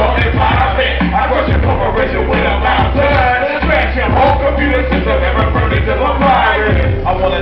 your environment. I crush your corporation with a mountain. Smash your whole computer system and return it to a virus. I wanna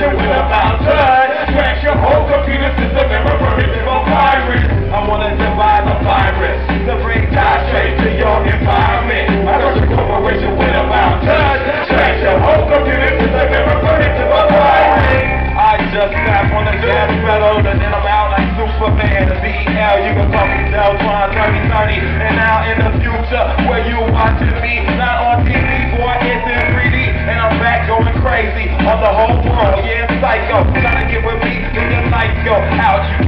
your corporation with a mountain. Crash your whole computer system and reverse it to a virus. I wanna divide the virus to bring that straight to your environment. I crush your corporation with a mountain. Crash your whole computer system and reverse it to a virus. I just tap on the gas pedal and then I'm out like Superman. The BL, you can call me Deltron 3030. And now in the future, where you watching me, not on TV, crazy on the whole world. Yeah, psycho. Trying to get with me, then your lights go out. You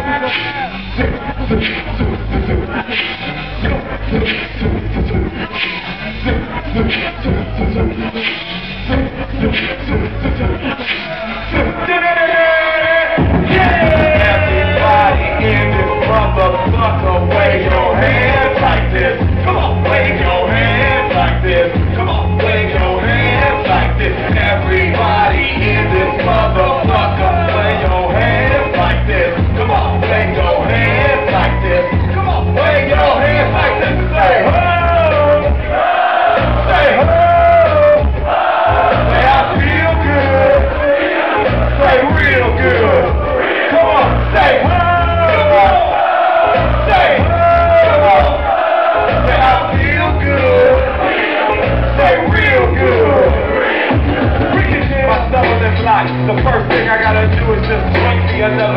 Everybody in this motherfucker, wave your hands like this.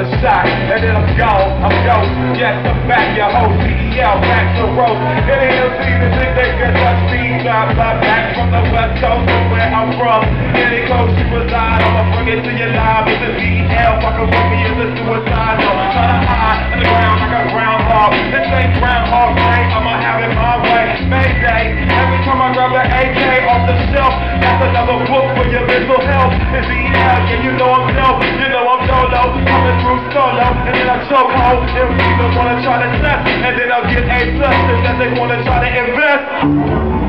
Another shot. And then I'm gone. I'm gone. Yes, I'm back. Your host, CEL, back to roast. It ain't no season to they can touch me. I'm back from the west coast of where I'm from. Any coast you reside, I'ma bring it to your live. It's a DL. Fucking with me is a suicide. The AK off the shelf, that's another book for your mental health. It's the yeah, you know I'm dope, you know I'm solo, coming through solo, and then I choke hold. If people wanna try to test, and then I'll get A plus, and then they wanna try to invest.